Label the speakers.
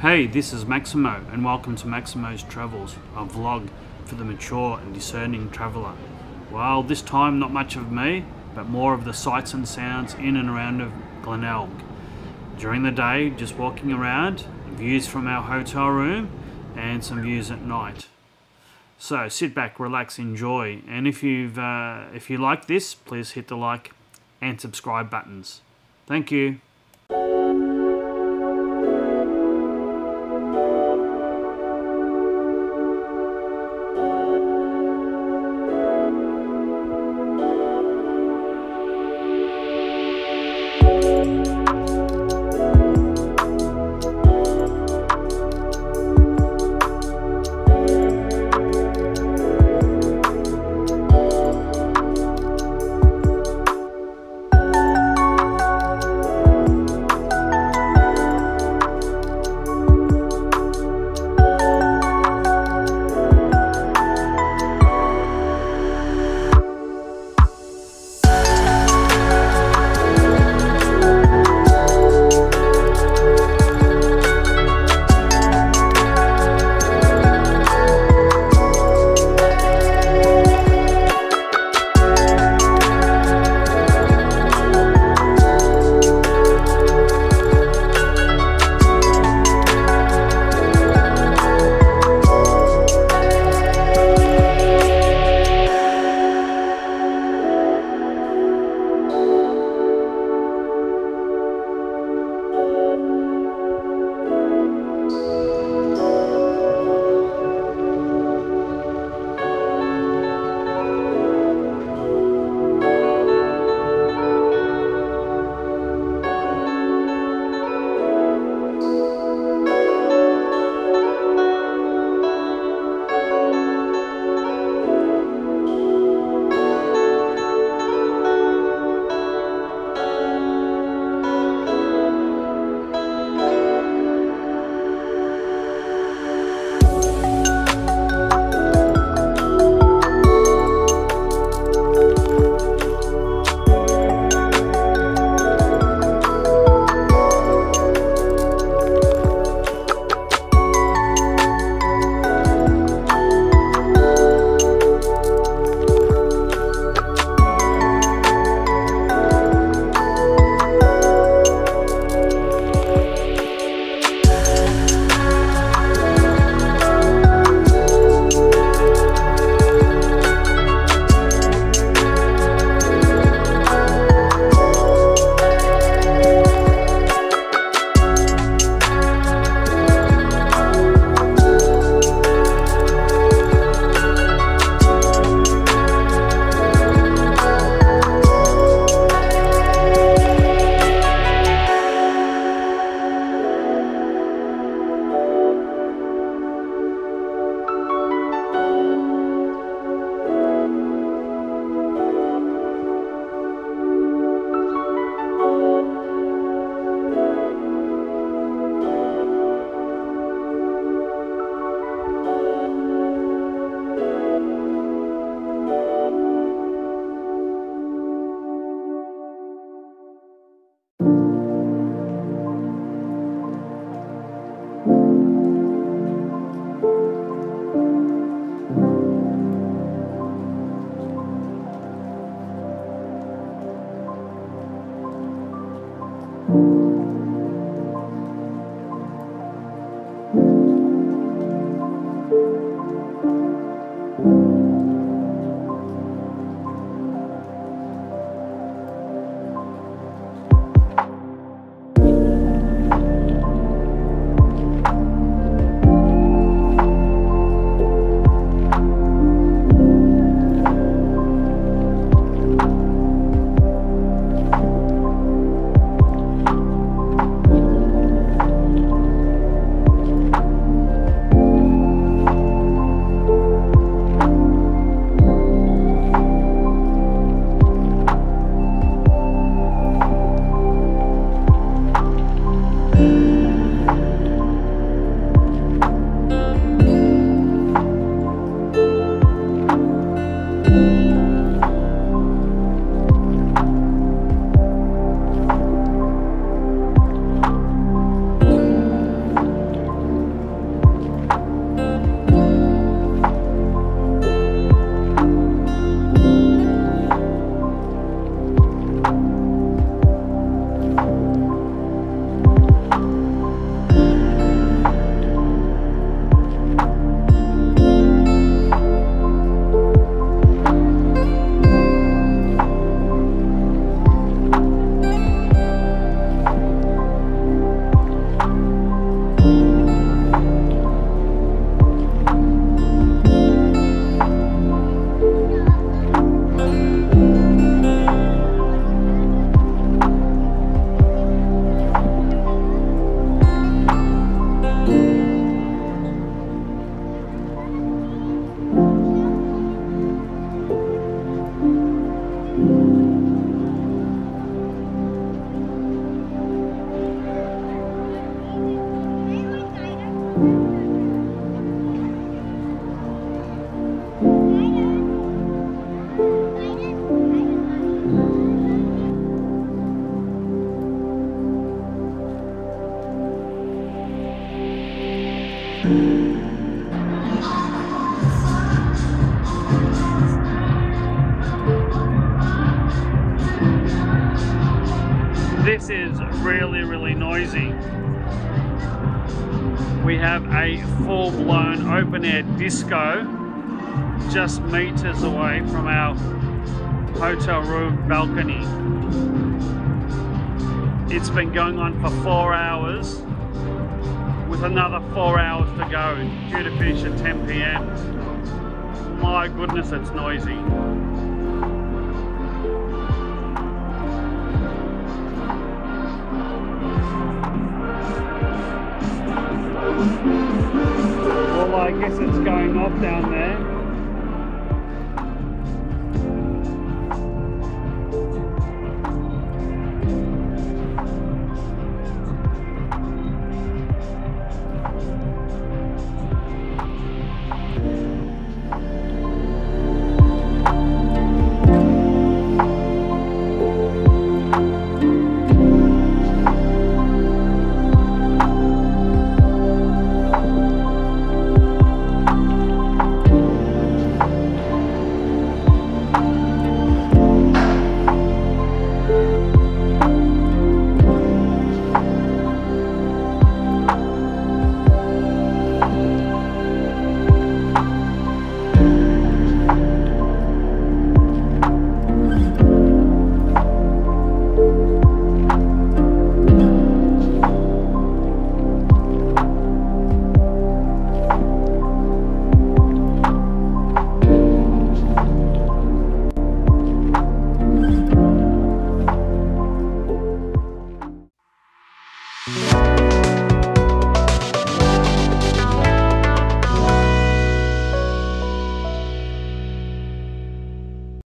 Speaker 1: Hey, this is Maximo, and welcome to Maximo's Travels, a vlog for the mature and discerning traveller. Well, this time not much of me, but more of the sights and sounds in and around of Glenelg. During the day, just walking around, views from our hotel room, and some views at night. So sit back, relax, enjoy, and if you've uh, if you like this, please hit the like and subscribe buttons. Thank you. This is really, really noisy. We have a full-blown open-air disco just meters away from our hotel room balcony. It's been going on for four hours another four hours to go due to finish at 10 p.m. My goodness, it's noisy. Well, I guess it's going off down there.